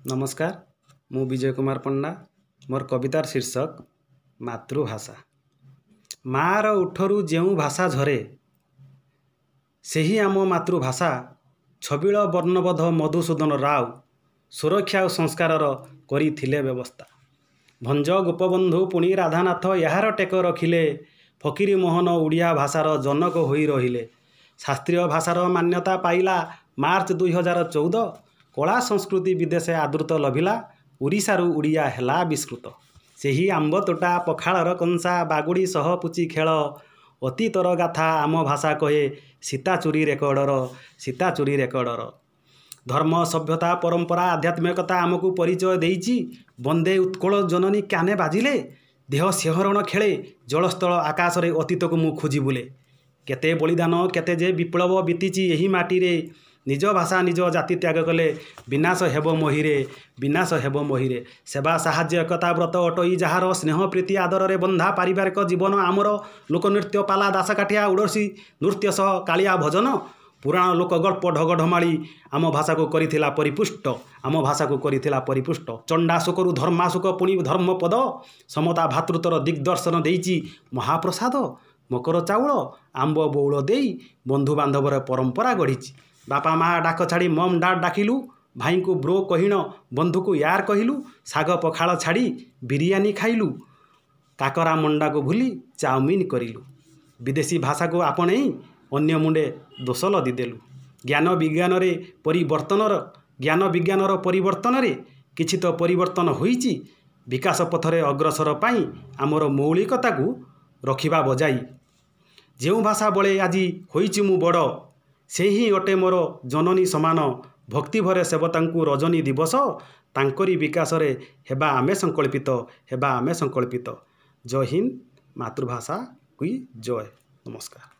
ନମସ୍କାର ମୁଁ ବିଜୟ କୁମାର ପଣ୍ଡା ମୋର କବିତାର ଶୀର୍ଷକ ମାତୃଭାଷା। ମାଆର ଉଠରୁ ଯେଉଁ ଭାଷା ଝରେ ସେହି ଆମ ମାତୃଭାଷା ଛବିଳ ବର୍ଣ୍ଣବୋଧ ମଧୁସୂଦନ ରାଓ ସୁରକ୍ଷା ଓ ସଂସ୍କାରର କରିଥିଲେ ବ୍ୟବସ୍ଥା। ଭଞ୍ଜ ଗୋପବନ୍ଧୁ ପୁଣି ରାଧାନାଥ ଏହାର ଟେକ ରଖିଲେ ଫକୀର ମୋହନ ଓଡ଼ିଆ ଭାଷାର ଜନକ ହୋଇ ରହିଲେ। ଶାସ୍ତ୍ରୀୟ ଭାଷାର ମାନ୍ୟତା ପାଇଲା ମାର୍ଚ୍ଚ ଦୁଇ ହଜାର ଚଉଦ କଳା ସଂସ୍କୃତି ବିଦେଶେ ଆଦୃତ ଲଭିଲା ଓଡ଼ିଶାରୁ ଓଡ଼ିଆ ହେଲା ବିସ୍କୃତ ସେହି ଆମ୍ବ ତୋଟା ପଖାଳର କଂସା ବାଗୁଡ଼ି ସହ ପୁଚି ଖେଳ ଅତୀତର ଗାଥା ଆମ ଭାଷା କହେ ସୀତାଚୁରୀ ରେକର୍ଡ଼ର ସୀତାଚୁରୀ ରେକର୍ଡ଼ର। ଧର୍ମ ସଭ୍ୟତା ପରମ୍ପରା ଆଧ୍ୟାତ୍ମିକତା ଆମକୁ ପରିଚୟ ଦେଇଛି ବନ୍ଦେ ଉତ୍କଳ ଜନନୀ କାନେ ବାଜିଲେ ଦେହ ସିଂହରଣ ଖେଳେ ଜଳସ୍ଥଳ ଆକାଶରେ ଅତୀତକୁ ମୁଁ ଖୋଜି ବୁଲେ କେତେ ବଳିଦାନ କେତେ ଯେ ବିପ୍ଳବ ବିତିଛି ଏହି ମାଟିରେ ନିଜ ଭାଷା ନିଜ ଜାତି ତ୍ୟାଗ କଲେ ବିନାଶ ହେବ ମହିରେ ବିନାଶ ହେବ ମହିରେ। ସେବା ସାହାଯ୍ୟ ଏକତା ବ୍ରତ ଅଟଇ ଯାହାର ସ୍ନେହ ପ୍ରୀତି ଆଦରରେ ବନ୍ଧା ପାରିବାରିକ ଜୀବନ ଆମର ଲୋକନୃତ୍ୟ ପାଲା ଦାସକାଠିଆ ଉଡ଼ସି ନୃତ୍ୟ ସହ କାଳିଆ ଭଜନ ପୁରାଣ ଲୋକ ଗଳ୍ପ ଢଗଢମାଳି ଆମ ଭାଷାକୁ କରିଥିଲା ପରିପୁଷ୍ଟ ଆମ ଭାଷାକୁ କରିଥିଲା ପରିପୁଷ୍ଟ। ଚଣ୍ଡାଶୋକରୁ ଧର୍ମାଶୋକ ପୁଣି ଧର୍ମପଦ ସମତା ଭାତୃତ୍ୱର ଦିଗ୍ଦର୍ଶନ ଦେଇଛି ମହାପ୍ରସାଦ ମକର ଚାଉଳ ଆମ୍ବ ବଉଳ ଦେଇ ବନ୍ଧୁବାନ୍ଧବର ପରମ୍ପରା ଗଢ଼ିଛି ବାପା ମା' ଡାକ ଛାଡ଼ି ମମ୍ ଡାଡ୍ ଡାକିଲୁ ଭାଇଙ୍କୁ ବ୍ରୋ କହିଣ ବନ୍ଧୁକୁ ୟାର କହିଲୁ ଶାଗ ପଖାଳ ଛାଡ଼ି ବିରିୟାନୀ ଖାଇଲୁ କାକରା ମଣ୍ଡାକୁ ଭୁଲି ଚାଉମିନ କରିଲୁ। ବିଦେଶୀ ଭାଷାକୁ ଆପଣେଇ ଅନ୍ୟ ମୁଣ୍ଡେ ଦୋଷ ଲଦିଦେଲୁ ଜ୍ଞାନ ବିଜ୍ଞାନରେ ପରିବର୍ତ୍ତନର ଜ୍ଞାନ ବିଜ୍ଞାନର ପରିବର୍ତ୍ତନରେ କିଛି ତ ପରିବର୍ତ୍ତନ ହୋଇଛି ବିକାଶ ପଥରେ ଅଗ୍ରସର ପାଇଁ ଆମର ମୌଳିକତାକୁ ରଖିବା ବଜାଇ। ଯେଉଁ ଭାଷା ବଳେ ଆଜି ହୋଇଛି ମୁଁ ବଡ଼ ସେହି ଅଟେ ମୋର ଜନନୀ ସମାନ ଭକ୍ତିଭରେ ସେବତାଙ୍କୁ ରଜନୀ ଦିବସ ତାଙ୍କରି ବିକାଶରେ ହେବା ଆମେ ସଂକଳ୍ପିତ ହେବା ଆମେ ସଂକଳ୍ପିତ। ଜୟ ହିନ୍ଦ ମାତୃଭାଷା କି ଜୟ। ନମସ୍କାର।